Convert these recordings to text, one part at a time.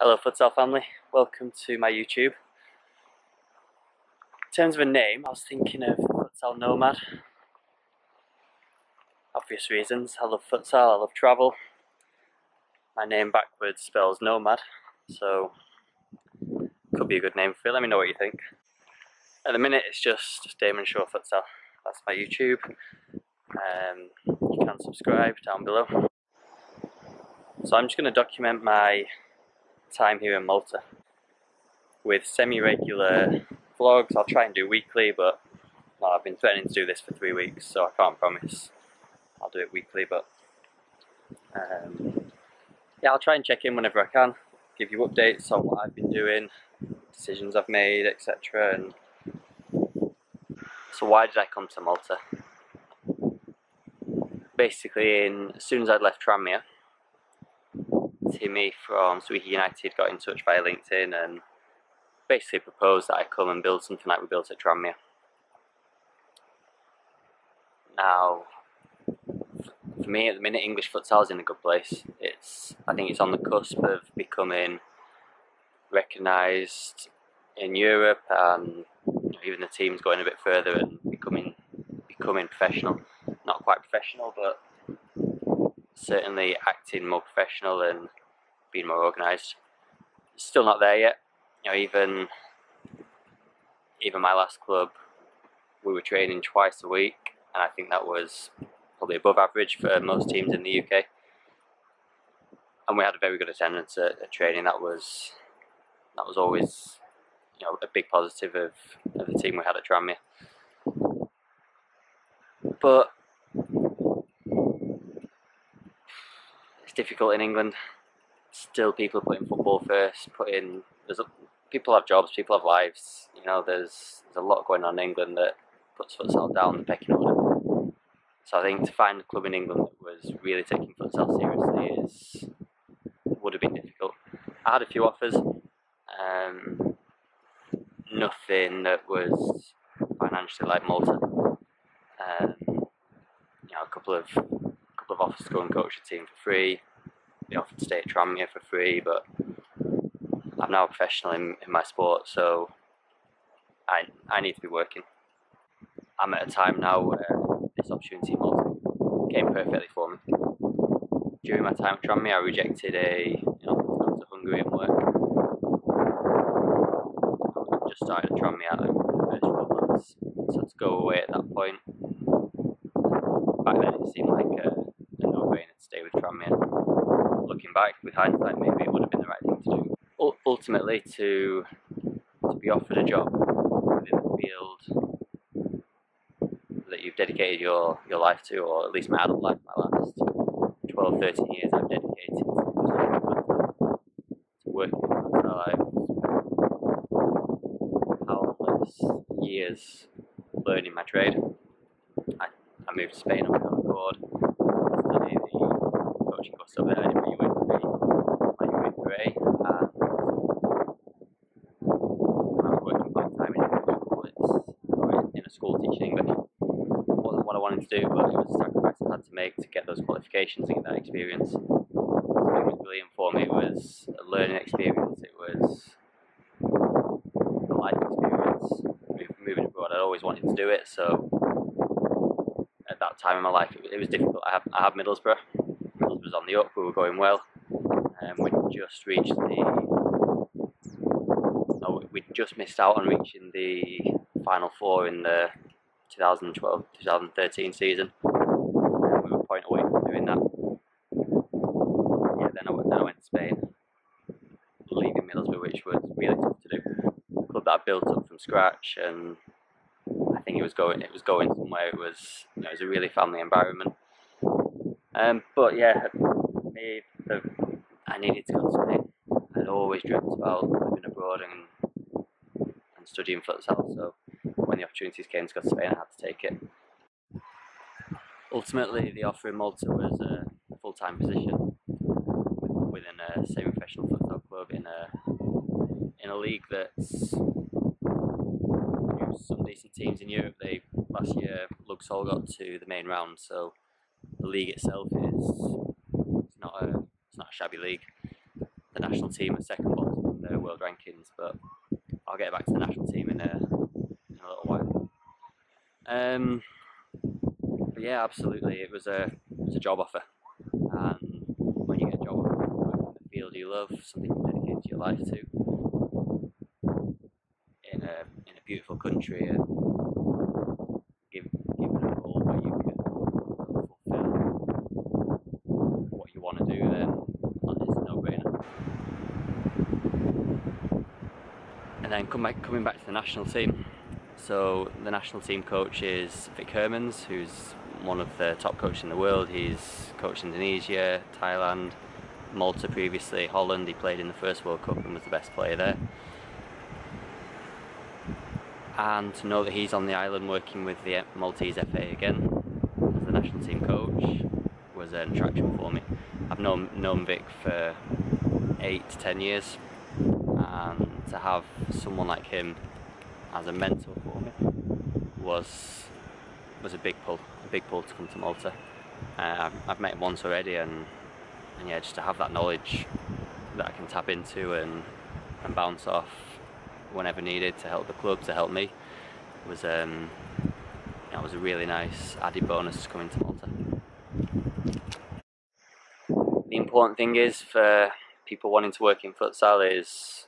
Hello futsal family, welcome to my YouTube. In terms of a name, I was thinking of Futsal Nomad. Obvious reasons, I love futsal, I love travel. My name backwards spells nomad, so could be a good name for it, let me know what you think. At the minute it's just Damon Shaw Futsal, that's my YouTube. Um, you can subscribe down below. So I'm just going to document my time here in Malta with semi-regular vlogs. I'll try and do weekly, but well, I've been threatening to do this for three weeks, so I can't promise I'll do it weekly. But um, yeah, I'll try and check in whenever I can, give you updates on what I've been doing, decisions I've made, etc. And so, why did I come to Malta? Basically, in as soon as I'd left Tranmere Timmy from Swieqi United got in touch via LinkedIn and basically proposed that I come and build something like we built at Tranmere. Now, for me at the minute, English futsal is in a good place. It's I think it's on the cusp of becoming recognised in Europe, and even the team's going a bit further and becoming becoming professional. Not quite professional, but certainly acting more professional and being more organised. Still not there yet. You know, even even my last club, we were training twice a week, and I think that was probably above average for most teams in the UK. And we had a very good attendance at, at training. That was that was always you know a big positive of, of the team we had at Tranmere. But it's difficult in England still people putting football first, putting there's a, people have jobs, people have lives. You know, there's there's a lot going on in England that puts futsal down the pecking order. So I think to find a club in England that was really taking futsal seriously is would have been difficult. I had a few offers, um, nothing that was financially like Malta. Um, you know, a couple of couple of offers to go and coach a team for free they offered to stay at Tranmere for free, but I'm now a professional in, in my sport, so I, I need to be working. I'm at a time now where this opportunity came perfectly for me. During my time at Tranmere, I rejected a you know to go Hungary and work. I just started at Tranmere out the first 12 months, so to go away at that point, back then it seemed like a, a no-brainer to stay with Tranmere looking back with hindsight, maybe it would have been the right thing to do. U- ultimately, to to be offered a job within the field that you've dedicated your, your life to, or at least my adult life, my last 12, 13 years, I've dedicated to, working in my life. Countless years learning my trade. I, I moved to Spain on my own accord, the coaching eh? eh? uh, what I wanted to do, but it was a sacrifice I had to make to get those qualifications and get that experience. It was brilliant for me. It was a learning experience. It was a life experience. Moving abroad, I always wanted to do it. So at that time in my life, it, it was difficult. I have I have Middlesbrough. Was on the up. We were going well, and we just reached the. No, we just missed out on reaching the final four in the 2012 2013 season. And we were a point away from doing that. Yeah, then I, went, then I went to Spain, leaving Middlesbrough, which was really tough to do. Club that I built up from scratch, and I think it was going it was going somewhere. It was you know, it was a really family environment. Um, but yeah, me, the, I needed to go to Spain. I'd always dreamt about living abroad and and studying futsal, so when the opportunities came to go to Spain, I had to take it. Ultimately, the offer in Malta was a full-time position within a semi-professional football club in a in a league that's some decent teams in Europe. They last year Luxol got to the main round, so the league itself is it's not a it's not a shabby league. the national team are second bottom in the world rankings, but I'll get back to the national team in a, in a little while. Um, but yeah, absolutely, it was a it was a job offer, and when you get a job offer in the field you love, something you dedicate your life to, in a in a beautiful country, give given a role where you can fulfill what you want to do, then it's a no-brainer. Come back, coming back to the national team. So the national team coach is Vic Hermans, who's one of the top coaches in the world. He's coached Indonesia, Thailand, Malta previously, Holland. He played in the first World Cup and was the best player there. And to know that he's on the island working with the Maltese FA again as the national team coach was an attraction for me. I've known known Vic for eight to ten years, and to have someone like him as a mentor for me was was a big pull, a big pull to come to Malta. Uh, I've, I've met him once already, and and yeah, just to have that knowledge that I can tap into and and bounce off whenever needed to help the club, to help me, was um, that was a really nice added bonus coming to Malta. The important thing is for people wanting to work in futsal is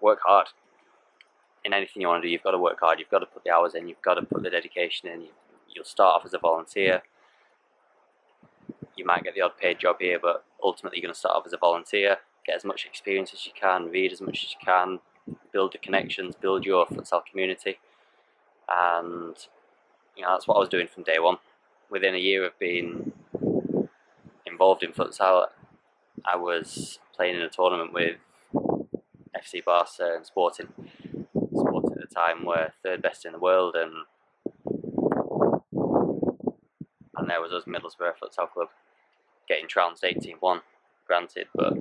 work hard. In anything you want to do, you've got to work hard. You've got to put the hours in. You've got to put the dedication in. You, you'll start off as a volunteer. You might get the odd paid job here, but ultimately you're going to start off as a volunteer. Get as much experience as you can, read as much as you can, build the connections, build your futsal community, and you know that's what I was doing from day one. Within a year of being involved in futsal, I was playing in a tournament with FC Barca and Sporting. Sporting at the time were third best in the world, and and there was us Middlesbrough Futsal Club getting trounced 18-1, granted, but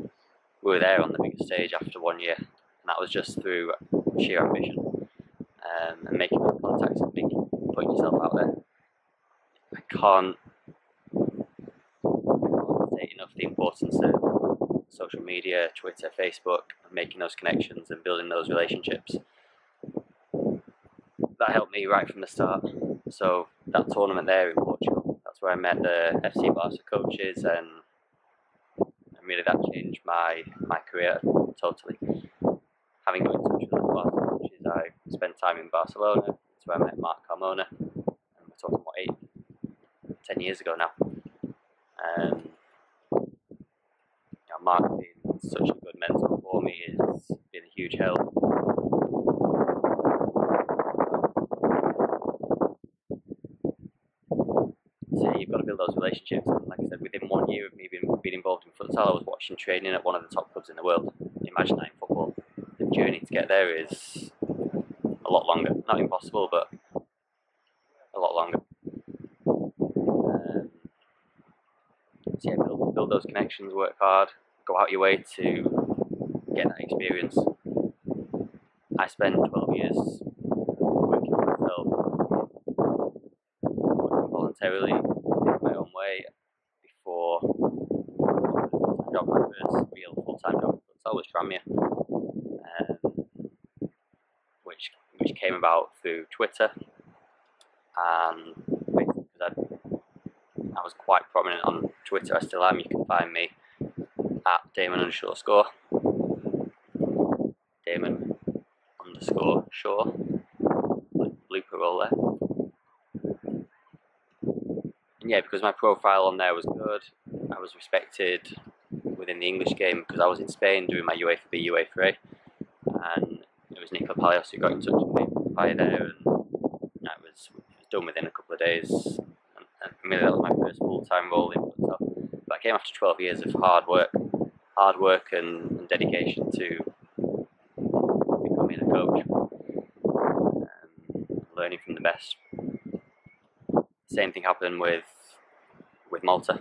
we were there on the biggest stage after one year, and that was just through sheer ambition um, and making contacts and putting yourself out there. I can't, I can't enough the importance of social media, Twitter, Facebook, and making those connections and building those relationships. That helped me right from the start. So that tournament there in Portugal, that's where I met the FC Barca coaches and and really that changed my, my career totally. Having got in touch with the Barca coaches, I spent time in Barcelona. That's where I met Marc Carmona. And we're talking about eight, ten years ago now. Um, Marc being such a good mentor for me It's been a huge help. So you've got to build those relationships. And like I said, within one year of me being, being involved in futsal, I was watching training at one of the top clubs in the world. Imagine that in football. The journey to get there is a lot longer. Not impossible, but a lot longer. Um, so yeah, build, build those connections, work hard, go out your way to get that experience. I spent 12 years working for myself, working voluntarily, in my own way, before job, my first real full-time job was always Tranmere, um, which which came about through Twitter, and I was quite prominent on Twitter, I still am. You can find me at Damon underscore score, Damon underscore Shaw, blooper roll there. And yeah, because my profile on there was good, I was respected within the English game because I was in Spain doing my UEFA B, UEFA A, and it was Nicola Palios who got in touch with me via there, and that was, was done within a couple of days. And, and really, that was my first full-time role in futsal. But I came after 12 years of hard work, hard work and, and dedication to becoming a coach, learning from the best. Same thing happened with with Malta.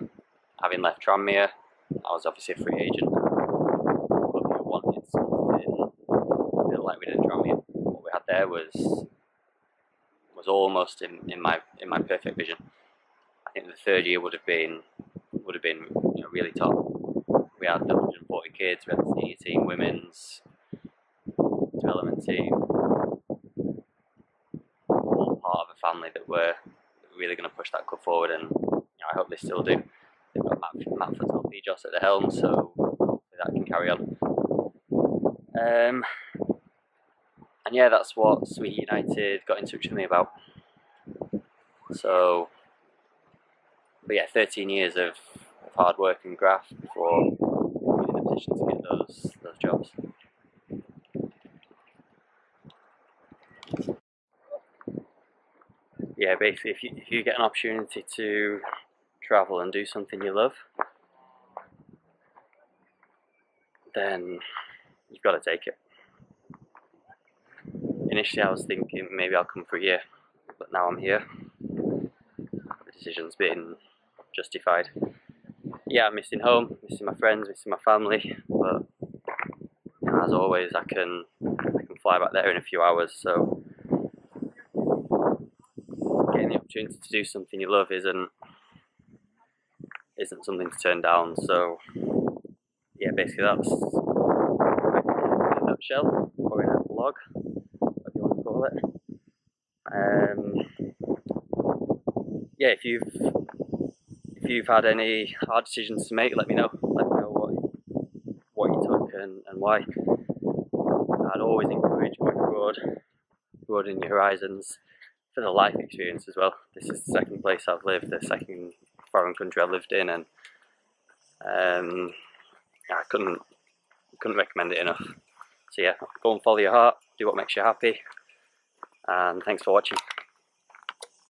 Having left Tranmere, I was obviously a free agent. But we wanted something a bit like we did in Tranmere. What we had there was was almost in, in my in my perfect vision. I think the third year would have been would have been you know, really top. We had 140 kids, we had the senior team, women's, development team, all part of a family that were really going to push that club forward, and you know, I hope they still do. They've got Matt, Matt Joss at the helm, so hopefully that can carry on. Um, and yeah, that's what Swieqi United got in touch with me about. So, but yeah, 13 years of, of hard work and graft before to get those those jobs. Yeah, basically, if you, if you get an opportunity to travel and do something you love, then you've got to take it. Initially, I was thinking maybe I'll come for a year, but now I'm here. The decision's been justified. Yeah, I'm missing home, missing my friends, missing my family, but you know, as always, I can I can fly back there in a few hours. So getting the opportunity to do something you love isn't isn't something to turn down. So yeah, basically that's in a nutshell or in a vlog, whatever you want to call it. Um, yeah, if you've if you've had any hard decisions to make, let me know. Let me know what what you took and, and why. I'd always encourage going abroad, broadening your horizons for the life experience as well. This is the second place I've lived, the second foreign country I've lived in, and um, I couldn't couldn't recommend it enough. So yeah, go and follow your heart, do what makes you happy, and thanks for watching.